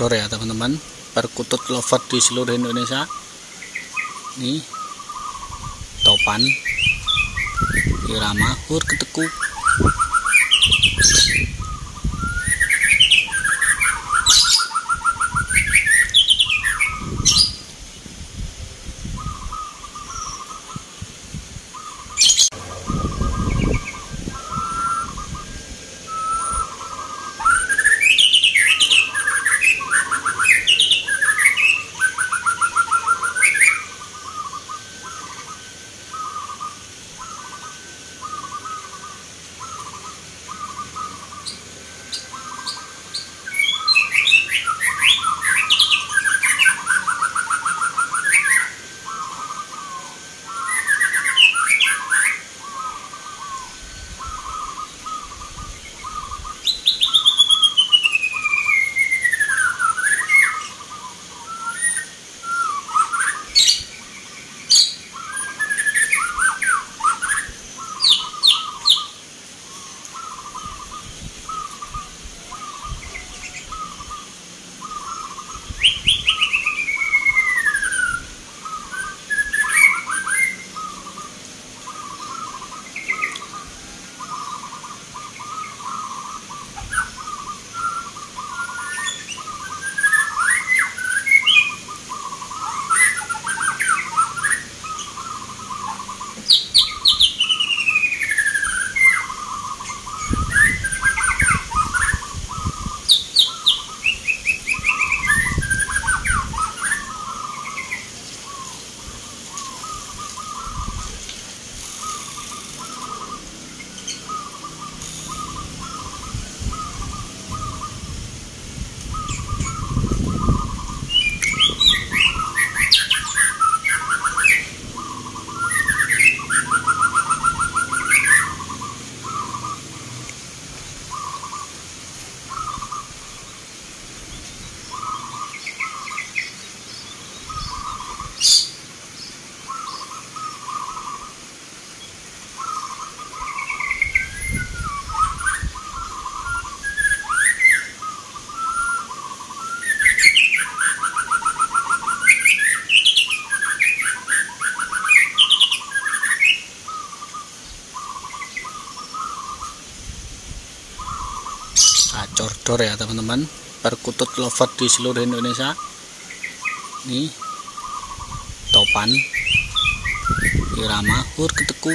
dor ya teman-teman. Perkutut lover di seluruh Indonesia. Nih topan. Irama hur keteku dor ya teman-teman. Perkutut lover di seluruh Indonesia. Nih topan irama hur keteku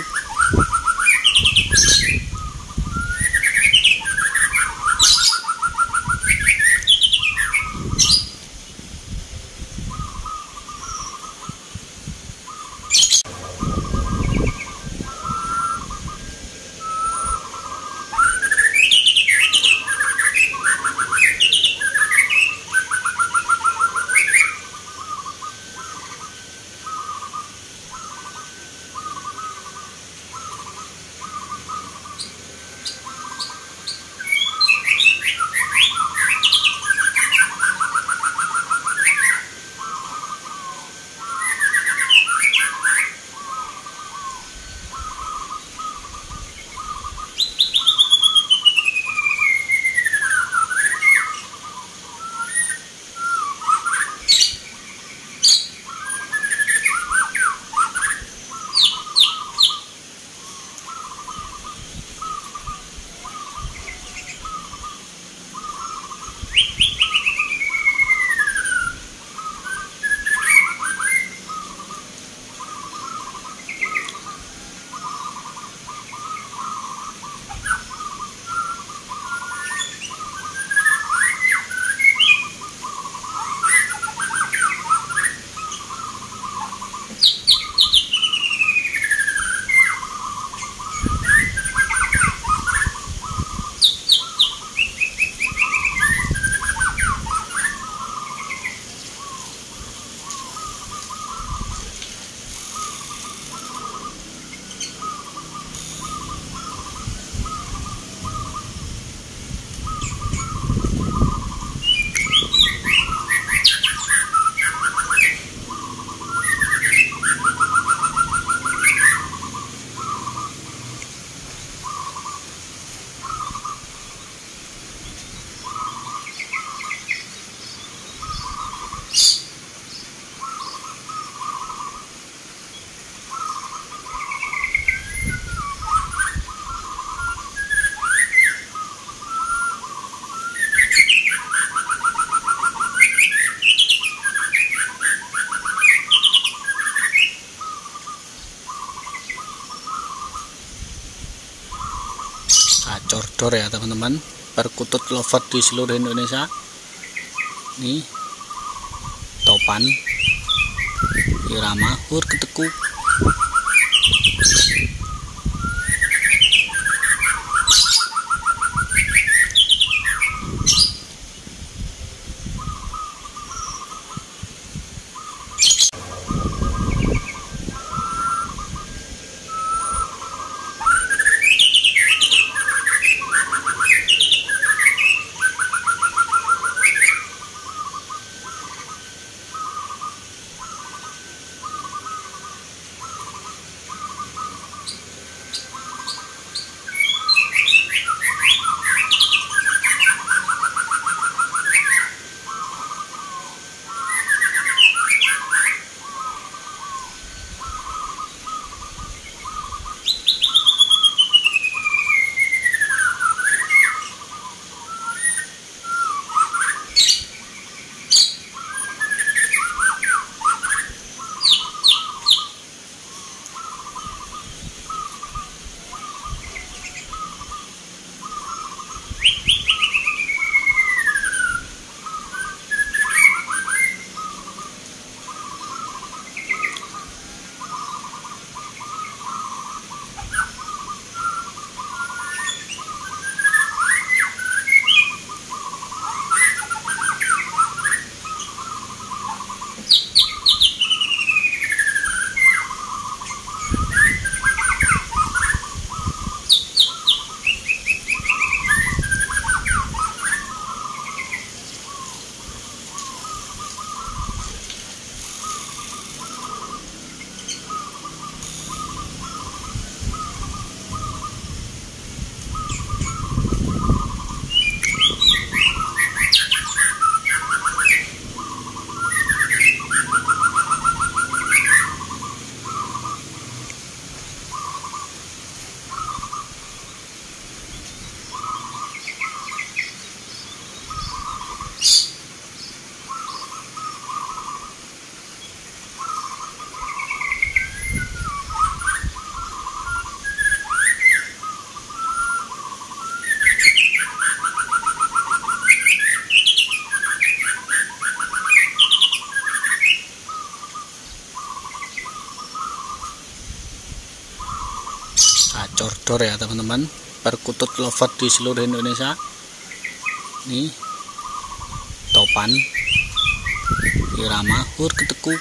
dor ya teman-teman. Perkutut lover di seluruh Indonesia. Nih topan. Irama hur keteku dor ya teman-teman. Perkutut lover di seluruh Indonesia. Nih topan. Irama. Hur keteku